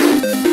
you